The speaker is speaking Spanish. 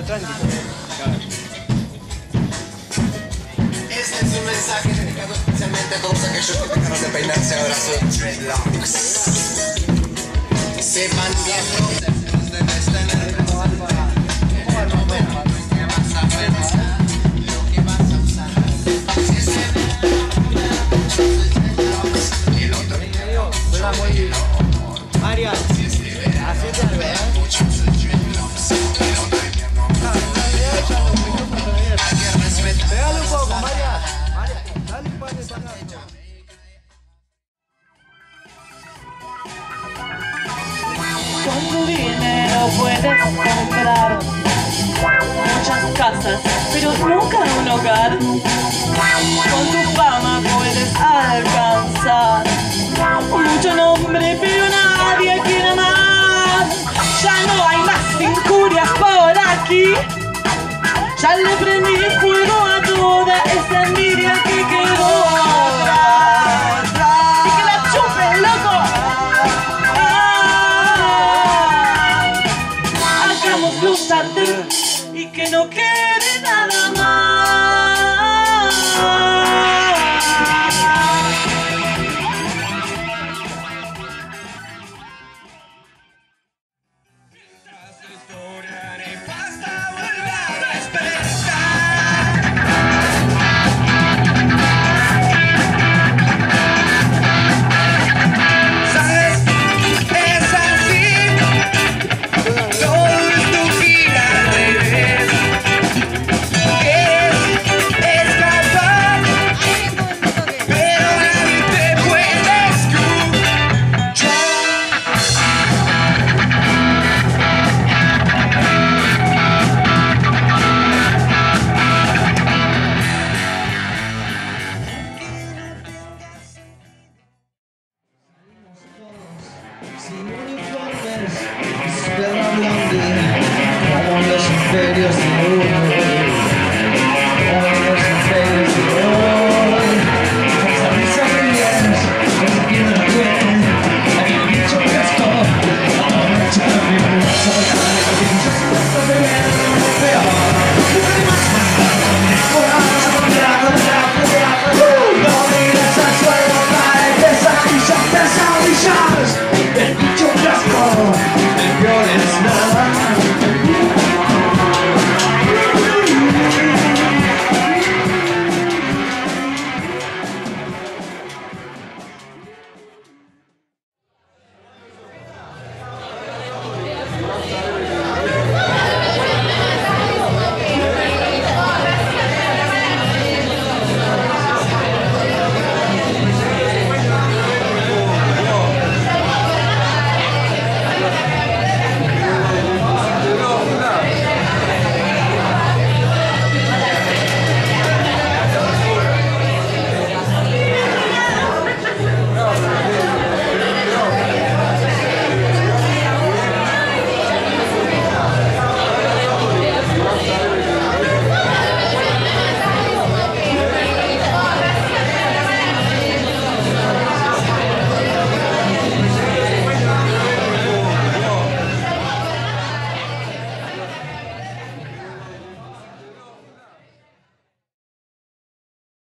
Este es un mensaje dedicado especialmente a todos aquellos que dejaron de peinarse ahora son dreadlocks. Sepan bien Con tu dinero puedes comprar muchas casas, pero nunca un hogar. Con tu fama puedes alcanzar mucho nombre, pero nadie quiere amar. Ya no hay más incurias por aquí. Ya le prendí No okay. Sin uniformes,